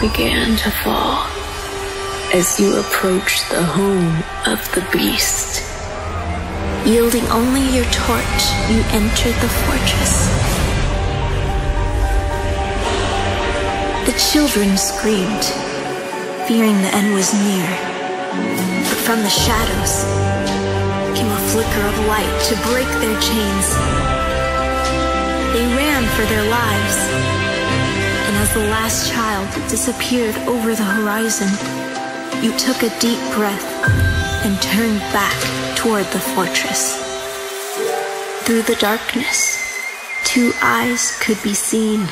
began to fall as you approached the home of the beast. Yielding only your torch, you entered the fortress. The children screamed, fearing the end was near. But from the shadows came a flicker of light to break their chains. They ran for their lives. As the last child disappeared over the horizon, you took a deep breath and turned back toward the fortress. Through the darkness, two eyes could be seen,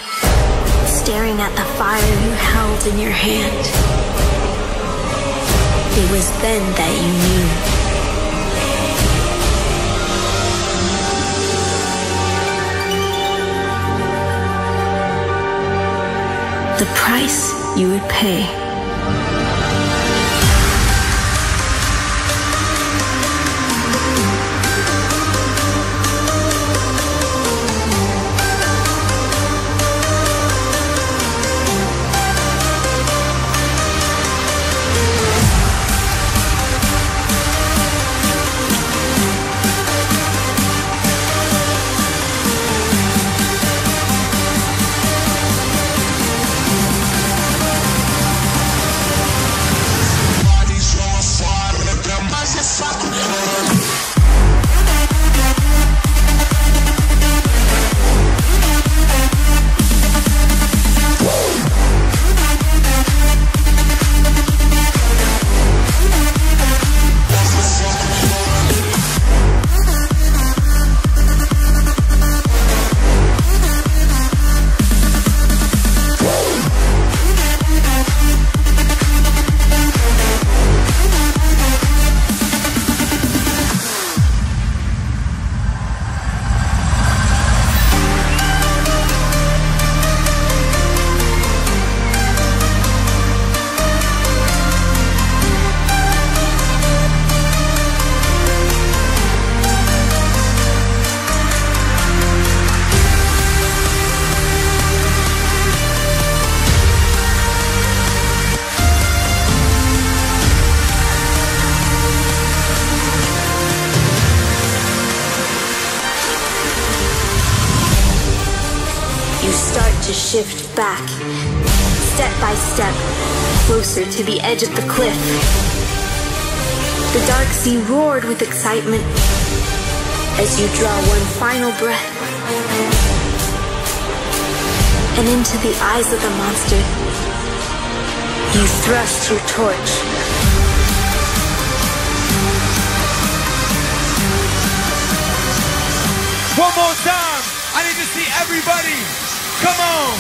staring at the fire you held in your hand. It was then that you knew. The price you would pay. Shift back, step by step, closer to the edge of the cliff. The dark sea roared with excitement as you draw one final breath. And into the eyes of the monster, you thrust your torch. One more time. I need to see everybody Come on.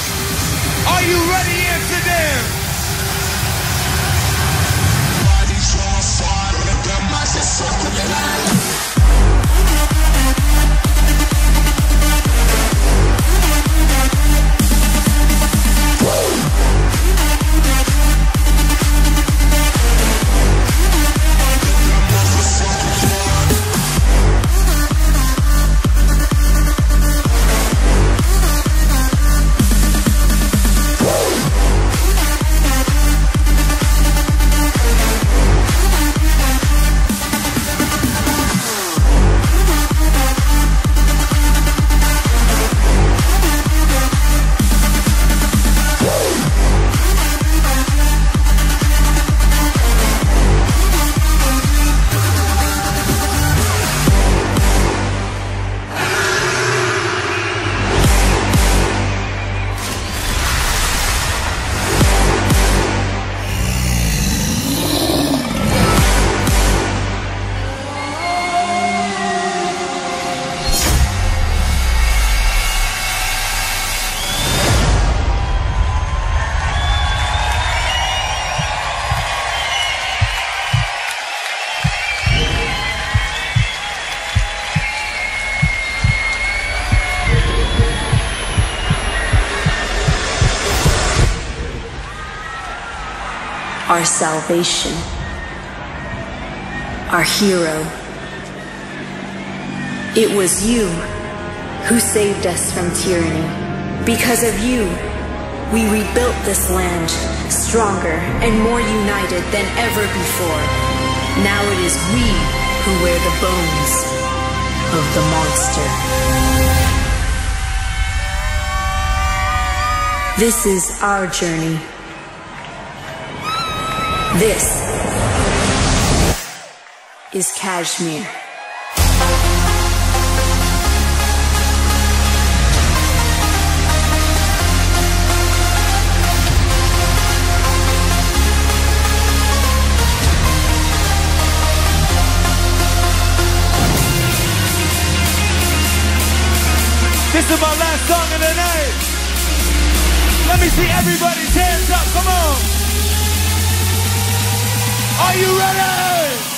Are you ready, Amsterdam? On fire, our salvation, our hero. It was you who saved us from tyranny. Because of you, we rebuilt this land, stronger and more united than ever before. Now it is we who wear the bones of the monster. This is our journey. This is KSHMR. This is my last song of the night. Let me see everybody's hands up. Come on. Are you ready?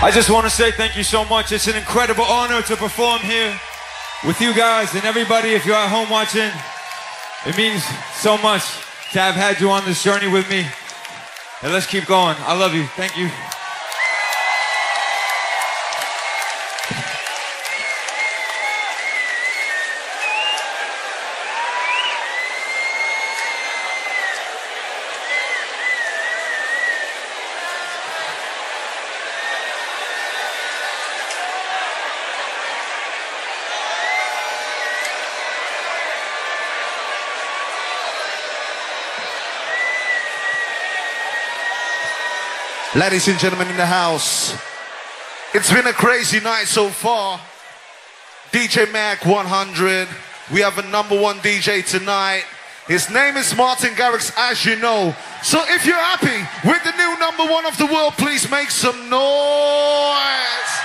I just want to say thank you so much. It's an incredible honor to perform here with you guys and everybody. If you're at home watching, it means so much to have had you on this journey with me. And let's keep going. I love you. Thank you. Ladies and gentlemen in the house, it's been a crazy night so far. DJ Mag 100. We have a number one DJ tonight. His name is Martin Garrix, as you know. So if you're happy with the new number one of the world, please make some noise.